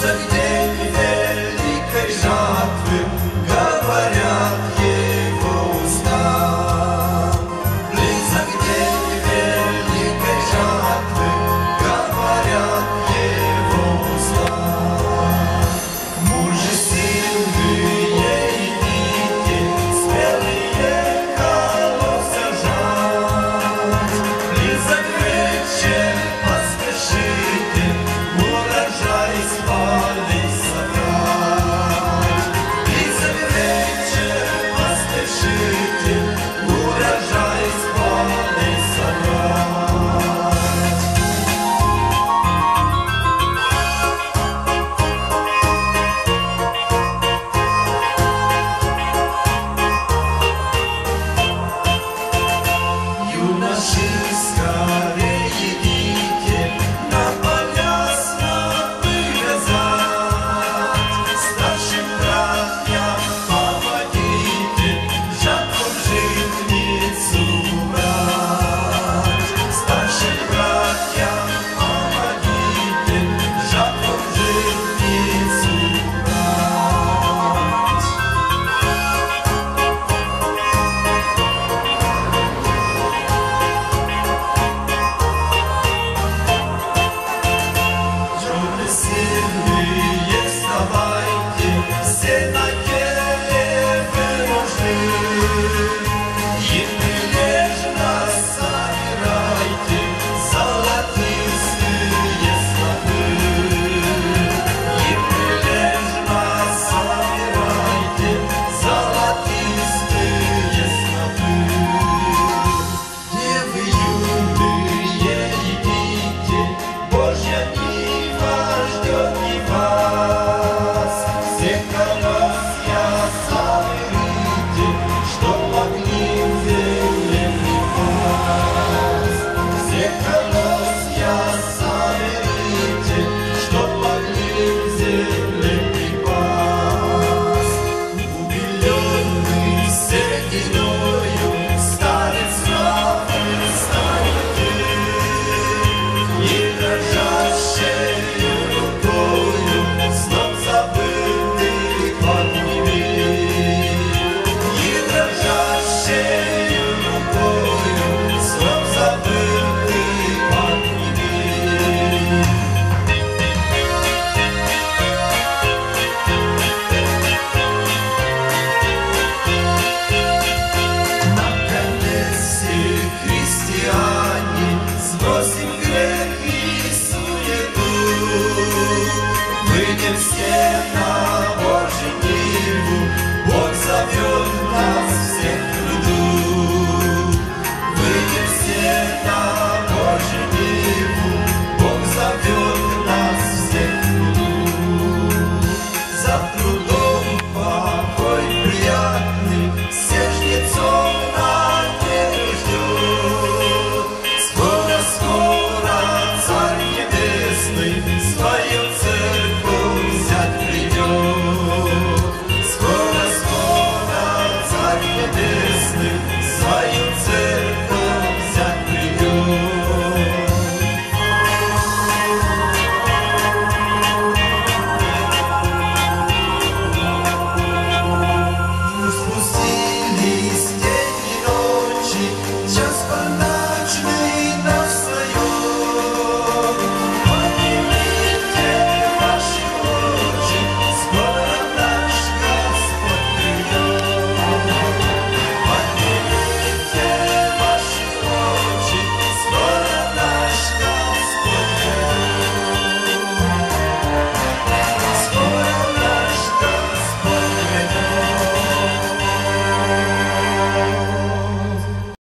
söyle